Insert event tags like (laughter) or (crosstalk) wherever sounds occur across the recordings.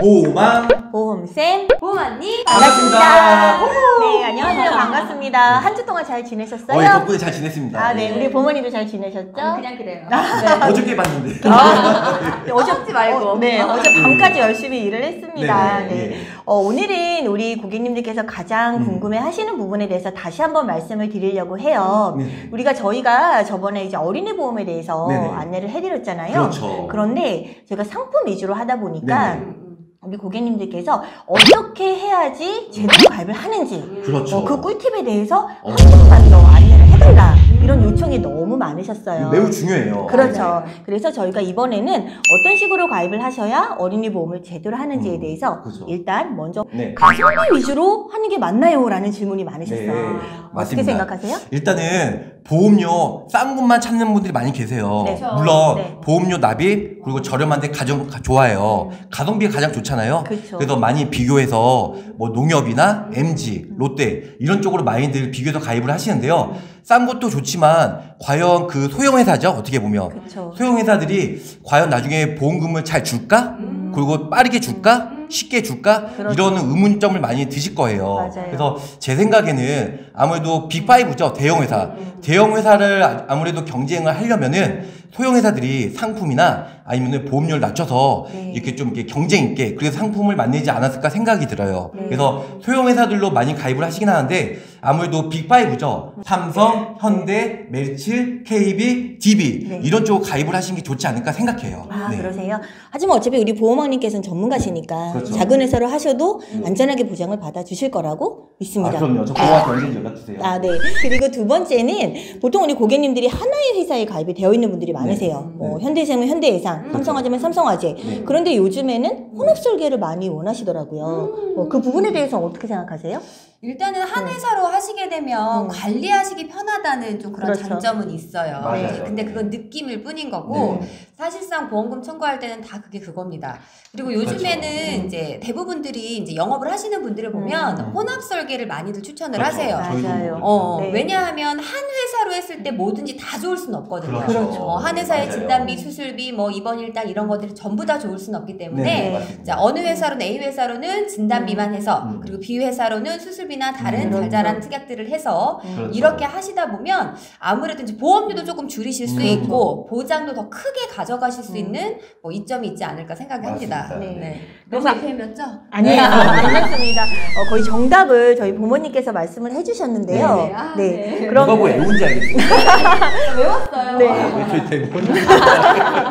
보호망 보험쌤 보험언니 반갑습니다. 네 안녕하세요 반갑습니다 한 주 동안 잘 지내셨어요? 어, 예, 덕분에 잘 지냈습니다. 아네 예. 우리 부모님도 잘 지내셨죠? 그냥 그래요. (laughs) 어저께 봤는데. 네, 어제 어렵지 말고. 어, 네 어제 밤까지 열심히 일을 했습니다. 네, 네. 네, 예. 어, 오늘은 우리 고객님들께서 가장 음. 궁금해하시는 부분에 대해서 다시 한번 말씀을 드리려고 해요. 네. 우리가 저희가 저번에 이제 어린이 보험에 대해서 네네. 안내를 해드렸잖아요. 그렇죠. 그런데 제가 상품 위주로 하다 보니까 네네. 음, 우리 고객님들께서 어떻게 해야지 제대로 가입을 하는지 음. 그렇죠. 어, 그 꿀팁에 대해서 어. 한 번만 더 안내를 해달라 이런 요청이 너무 많으셨어요. 매우 중요해요. 그렇죠. 그래서 저희가 이번에는 어떤 식으로 가입을 하셔야 어린이 보험을 제대로 하는지에 음, 대해서 그렇죠. 일단 먼저 네. 가성비 위주로 하는 게 맞나요? 라는 질문이 많으셨어요. 네, 어떻게 맞습니다. 생각하세요? 일단은 보험료 싼 것만 찾는 분들이 많이 계세요. 네. 그렇죠. 물론 네. 보험료 납입 그리고 저렴한데 가정 가- 좋아요. 가성비가 가장 좋잖아요. 그렇죠. 그래서 많이 비교해서 뭐 농협이나 MG, 롯데 이런 쪽으로 많이들 비교해서 가입을 하시는데요. 싼 것도 좋지만 과연 그 소형 회사죠 어떻게 보면 그렇죠. 소형 회사들이 과연 나중에 보험금을 잘 줄까? 음. 그리고 빠르게 줄까? 쉽게 줄까? 그렇죠. 이런 의문점을 많이 드실 거예요. 맞아요. 그래서 제 생각에는 아무래도 빅5죠. 대형 회사. 음. 대형 회사를 아- 아무래도 경쟁을 하려면은 소형 회사들이 상품이나 아니면은 보험료를 낮춰서 네. 이렇게 좀 이렇게 경쟁 있게 그래서 상품을 만들지 않았을까 생각이 들어요. 네. 그래서 소형 회사들로 많이 가입을 하시긴 하는데 아무래도 빅5죠. 삼성, 현대, 멜츠, KB, DB 네. 이런 쪽 가입을 하시는 게 좋지 않을까 생각해요. 아, 네. 그러세요? 하지만 어차피 우리 보험왕님께서는 전문가시니까 그렇죠. 작은 회사로 하셔도 안전하게 보장을 받아주실 거라고 믿습니다. 저 보험한테 언제든지 연락 주세요. 아, 네. 그리고 두 번째는 보통 우리 고객님들이 하나의 회사에 가입이 되어 있는 분들이 많으세요. 네. 뭐 네. 현대생은 현대해상, 삼성화재면 삼성화재. 네. 그런데 요즘에는 혼합 설계를 많이 원하시더라고요. 어, 그 부분에 대해서 어떻게 생각하세요? 일단은 한 네. 회사로 하시게 되면 음. 관리하시기 편하다는 좀 그런 그렇죠. 장점은 있어요. 맞아요. 네. 근데 그건 느낌일 뿐인 거고 네. 사실상 보험금 청구할 때는 다 그게 그겁니다. 그리고 요즘에는 그렇죠. 이제 대부분들이 이제 영업을 하시는 분들을 보면 음. 혼합 설계를 많이들 추천을 그렇죠. 하세요. 맞아요. 어, 네. 왜냐하면 한 회사로 했을 때 뭐든지 다 좋을 수는 없거든요. 그렇죠. 어, 한 회사의 맞아요. 진단비, 수술비, 뭐 입원 일당 이런 것들이 전부 다 좋을 수는 없기 때문에 네. 자 어느 회사로는 A 회사로는 진단비만 해서 음. 그리고 B 회사로는 수술비 나 다른 음. 달달한 특약들을 해서 음. 그렇죠. 이렇게 하시다 보면 아무래도 이제 보험료도 조금 줄이실 수 음. 있고 보장도 더 크게 가져가실 수 음. 있는 뭐 이점이 있지 않을까 생각이 합니다. 맞습니다. 네. 너무 FM이었죠? 아니에요. (laughs) 아니었습니다. 어, 거의 정답을 저희 부모님께서 말씀을 해주셨는데요. 네, 네. 아, 네. 네. 그럼 누가 뭐 외운지 알겠어요. (laughs) 외웠어요. 네. 대본? (laughs)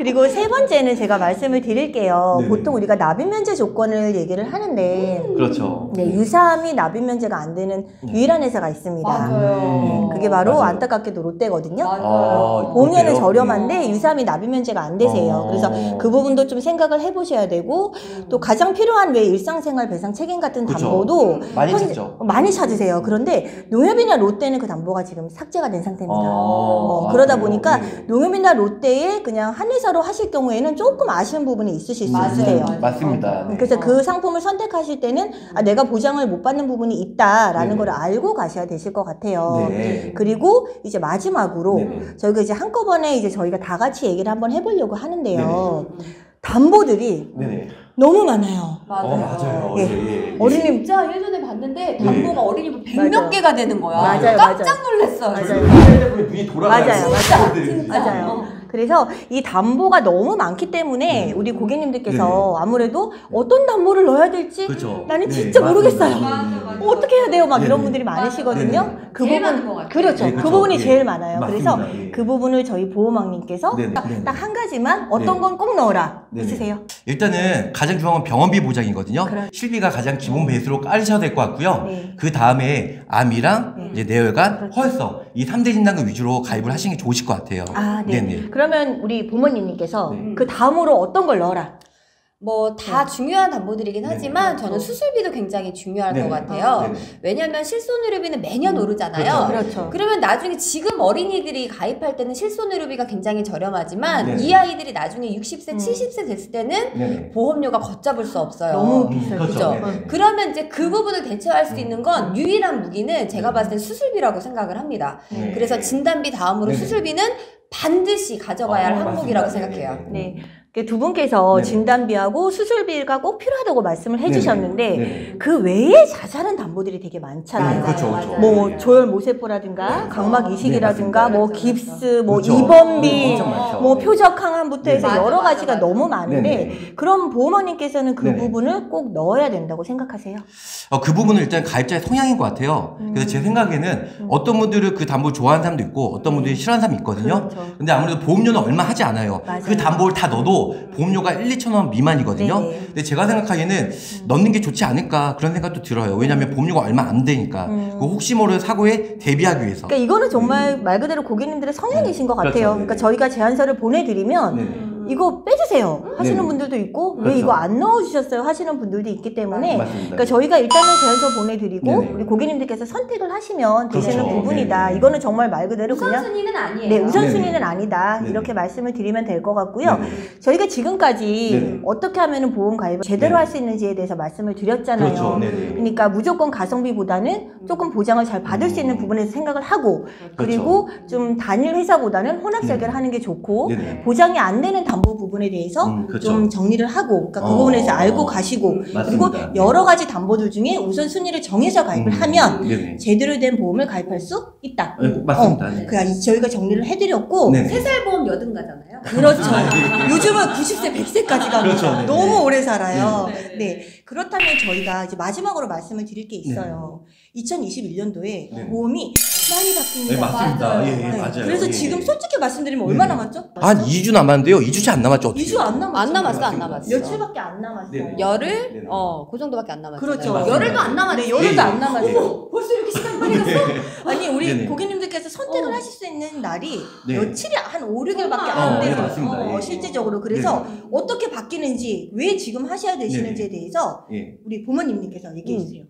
그리고 세 번째는 제가 말씀을 드릴게요. 네네. 보통 우리가 납입 면제 조건을 얘기를 하는데 그렇죠. 네, 유사함이 납입 면제가 안 되는 네. 유일한 회사가 있습니다. 맞아요. 네, 그게 바로 맞아요. 안타깝게도 롯데거든요. 맞아요. 아, 보험료는 그래요? 저렴한데 유사함이 납입 면제가 안 되세요. 어. 그래서 그 부분도 좀 생각을 해보셔야 되고 또 가장 필요한 왜 일상생활 배상 책임 같은 그쵸. 담보도 많이 현- 찾죠. 많이 찾으세요. 그런데 농협이나 롯데는 그 담보가 지금 삭제가 된 상태입니다. 어, 어, 그러다 그래요? 보니까 네. 농협이나 롯데에 그냥 한 회사 로 하실 경우에는 조금 아쉬운 부분이 있으실 수 맞아요. 맞아요. 맞습니다. 네. 그래서 어. 그 상품을 선택하실 때는 아, 내가 보장을 못 받는 부분이 있다라는 네네. 걸 알고 가셔야 되실 것 같아요. 네. 그리고 이제 마지막으로 네네. 저희가 이제 한꺼번에 이제 저희가 다 같이 얘기를 한번 해보려고 네. 하는데요. 담보들이 네네. 너무 많아요. 맞아요. 어, 맞아요. 예. 예, 예. 어린이 진짜 예전에 봤는데 담보가 어린이집 맞아요. 100몇 개가 되는 거야. 맞아요, 깜짝 놀랐어요. 맞아요. 눈이 돌아가요. 맞아요, 진짜. 진짜. 맞아요. 어. 그래서 이 담보가 너무 많기 때문에 네. 우리 고객님들께서 아무래도 어떤 담보를 넣어야 될지 그렇죠. 나는 네, 진짜. 모르겠어요. 맞아. 어떻게 해야 돼요? 막. 이런 분들이 많으시거든요. 그 제일 부분 많은 것 같아요. 그렇죠. 네, 그 그렇죠. 부분이 예. 제일 많아요. 그래서 맞습니다. 예. 그 부분을 저희 보호망님께서 네네. 딱 네네. 한 가지만 어떤 네. 건꼭 넣어라. 있으세요? 일단은 가장 중요한 건 병원비 보장이거든요. 그렇죠. 실비가 가장 기본 베이스로 깔으셔야 될 것 같고요. 네. 그 다음에 암이랑 네. 이제 내혈관, 그렇죠. 허혈성 이 3대 진단금 위주로 가입을 하시는 게 좋으실 것 같아요. 아, 네. 네네. 그러면 우리 부모님께서 네. 그 다음으로 어떤 걸 넣어라? 뭐다 중요한 담보들이긴 네. 하지만 그렇죠. 저는 수술비도 굉장히 중요할 네. 것 같아요. 네네. 왜냐하면 실손의료비는 매년 음. 오르잖아요. 그렇죠. 그러면 나중에 지금 어린이들이 가입할 때는 실손의료비가 굉장히 저렴하지만. 이 아이들이 나중에 60세, 음. 70세 됐을 때는 네네. 보험료가 걷잡을 수 없어요. 너무 음, 비싸죠. 그죠? 네네. 그러면 이제 그 부분을 대처할 수 음. 있는 건 유일한 무기는 제가 봤을 땐 수술비라고 생각을 합니다. 네. 그래서 진단비 다음으로 네네. 수술비는 반드시 가져가야 할 어, 항목이라고 맞습니다. 생각해요. 네네. 네. 그 두 분께서 네네. 진단비하고 수술비가 꼭 필요하다고 말씀을. 해주셨는데 네네. 그 외에 자잘한 담보들이 되게 많잖아요. 아, 그렇죠, 그렇죠. 뭐 네. 조혈 모세포라든가 각막 이식이라든가 네, 뭐 맞습니다. 깁스, 뭐 그렇죠. 입원비, 네. 뭐 네. 표적 항암부터 해서 네. 여러 가지가 맞아, 너무 맞아. 많은데 네네. 그럼 보호머님께서는 그. 부분을 꼭 넣어야 된다고 생각하세요? 어, 그 부분은 일단 가입자의 성향인 것 같아요. 그래서 제 생각에는 어떤 분들은 그 담보를 좋아하는 사람도 있고 어떤 분들이 싫어하는 사람이 있거든요. 그렇죠. 근데 아무래도 보험료는 얼마 하지 않아요. 맞아요. 그 담보를 다 넣어도 보험료가 1, 2천 원 미만이거든요. 네네. 근데 제가 생각하기에는 넣는 게 좋지 않을까 그런 생각도 들어요. 왜냐하면 보험료가 얼마 안 되니까. 음. 그 혹시 모를 사고에 대비하기 위해서. 그러니까 이거는 정말 말 그대로 고객님들의 성향이신 것 같아요. 그렇죠. 그러니까. 저희가 제안서를 보내드리면 네네. 이거 빼주세요 하시는 네네. 분들도 있고 왜 그렇죠. 이거 안 넣어주셨어요 하시는 분들도 있기 때문에 맞습니다. 그러니까 저희가 일단은 제안서 보내드리고 네네. 우리 고객님들께서 선택을 하시면 되시는 그렇죠. 부분이다. 네네. 이거는 정말 말 그대로 그냥 우선순위는 아니에요. 네 우선순위는 네네. 아니다 네네. 이렇게 말씀을 드리면 될 것 같고요. 네네. 저희가 지금까지 네네. 어떻게 하면 보험 가입을 제대로. 할 수 있는지에 대해서 말씀을 드렸잖아요. 그렇죠. 그러니까 무조건 가성비보다는 조금 보장을 잘 받을 수 있는 음. 부분에서 생각을 하고 그리고 좀 단일 회사보다는 혼합 설계를 네. 하는 게 좋고 네네. 보장이 안 되는 담보 부분에 대해서 음, 그렇죠. 좀 정리를 하고 그러니까 그 어. 부분에서 알고 가시고 맞습니다. 그리고 여러 가지 담보들 중에 우선 순위를 정해서 가입을 음, 하면 네네. 제대로 된 보험을 가입할 수 있다. 네, 맞습니다. 어, 네. 그 저희가 정리를 해드렸고 네네. 세살 보험 여든 가잖아요. (laughs) 그렇죠. 요즘은 90세, 100세까지 갑니다. 그렇죠. 네네. 너무 오래 살아요. 네. 네. 네. 그렇다면 저희가 이제 마지막으로 말씀을 드릴 게 있어요. 2021년도에 네. 보험이 많이 바뀝니다. 네, 맞습니다. 맞아요. 예, 예, 네. 맞아요. 그래서 예, 지금 예. 솔직히 말씀드리면 네. 얼마 남았죠? 한 2주 남았는데요. 2주 채안 남았죠. 어떻게? 2주 안 남았죠? 안 남았어, 안. 남았어. 며칠밖에 안 남았어요. 네 네. 열흘? 네네. 어, 그 정도밖에 안 남았어요. 그렇죠. 맞습니다. 열흘도 안 남았지. 네, 열흘도 예, 안 예. 남았어요. 예. 벌써 이렇게 시간 빨리 갔어? 아니, 우리 네네. 고객님들께서 선택을 어. 하실 수 있는 날이 네. 며칠이 한 5, 6일밖에 정말. 안 어, 네, 돼서 맞습니다. 어, 예. 실제적으로 그래서 어떻게 바뀌는지 왜 지금 하셔야 되시는지에 대해서 예. 우리 부모님께서 얘기해 음. 주세요.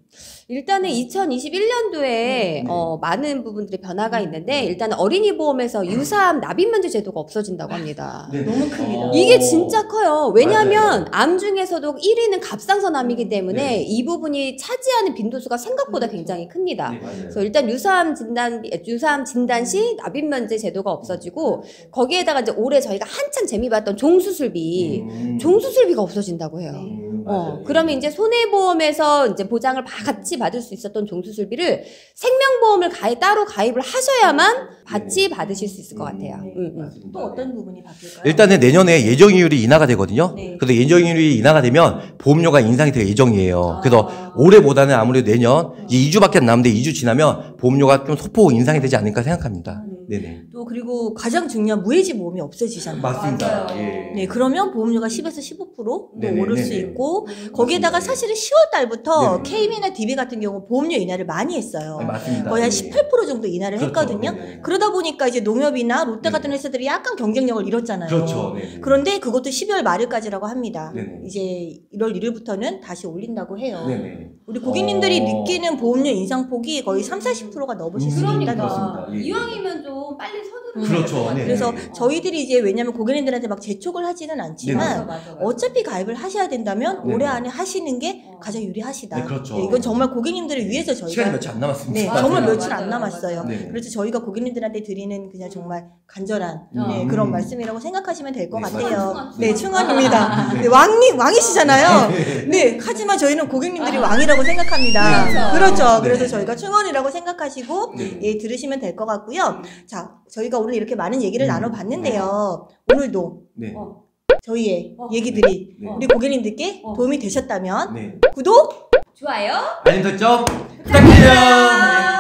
일단은 2021년도에 네. 어, 많은 부분들이 변화가 있는데 일단 어린이 보험에서 유사암 납입 면제 제도가 없어진다고 합니다. 네. 너무 큽니다. 어. 이게 진짜 커요. 왜냐하면 맞아요. 암 중에서도 1위는 갑상선암이기 때문에 네. 이 부분이 차지하는 빈도수가 생각보다 굉장히 큽니다. 네. 그래서 일단 유사암 진단 유사암 진단 시 납입 면제 제도가 없어지고 거기에다가 이제 올해 저희가 한창 재미 봤던 종수술비 음. 종수술비가 없어진다고 해요. 음, 어, 맞아요. 그러면 이제 손해보험에서 이제 보장을 다 같이 받을 수 있었던 종수술비를 생명보험을 가입, 따로 가입을 하셔야만 같이 받으실 수 있을 것 같아요. 네. 음, 음. 맞습니다. 또 어떤 부분이 바뀔까요? 일단은 내년에 예정이율이 인하가 되거든요. 네. 그래서 예정이율이 인하가 되면 보험료가 인상이 될 예정이에요. 아. 그래서 올해보다는 아무래도 내년 이제 2주밖에 안 남는데 2주 지나면 보험료가 좀 소폭 인상이 되지 않을까 생각합니다. 네. 네네. 또 그리고 가장 중요한 무해지 보험이 없어지잖아요. 맞습니다. 예. 네, 그러면 보험료가 10에서 15% 네네, 오를 수 네네. 있고 거기에다가 사실은 10월 달부터 네네. KB나 DB 같은 경우 보험료 인하를 많이 했어요. 네, 맞습니다. 거의 한 네. 18% 정도 인하를 그렇죠. 했거든요. 네네. 그러다 보니까 이제 농협이나 롯데 네네. 같은 회사들이 약간 경쟁력을 잃었잖아요. 그렇죠. 네네. 그런데 그것도 12월 말일까지라고 합니다. 네네. 이제 1월 1일부터는 다시 올린다고 해요. 네네. 우리 고객님들이 어. 느끼는 보험료 인상폭이 거의 3, 40%가 넘으실 수 음, 있다는 그렇습니다. 거. 예. 이왕이면 좀 빨리 서두르는 그렇죠. 게 네. 그래서 네. 저희들이 이제 왜냐면 고객님들한테 막 재촉을 하지는 않지만 맞아, 맞아. 어차피 가입을 하셔야 된다면 네. 올해 안에 하시는 게 어. 가장 유리하시다. 네, 그렇죠. 이건 정말 고객님들을 위해서 저희가 시간이 며칠 안 남았습니다. 네, 맞아요. 정말. 며칠 안 맞아요. 남았어요. 네. 그래서 저희가 고객님들한테 드리는 그냥 정말 간절한 네, 음. 그런 말씀이라고 생각하시면 될것 네, 같아요. 네, 충원입니다. 네, 왕님 왕이시잖아요. 네, 하지만 저희는 고객님들이 왕이라고 생각합니다. 네, 그렇죠. 그렇죠. 네. 그래서 저희가 충원이라고 생각하시고 네. 예, 들으시면 될 것 같고요. 자, 저희가 오늘 이렇게 많은 얘기를 음. 나눠봤는데요. 오늘도 네. 어. 저희의 어. 얘기들이 네. 우리 고객님들께 어. 도움이 되셨다면 네. 구독, 좋아요. 알림 설정 부탁드려요.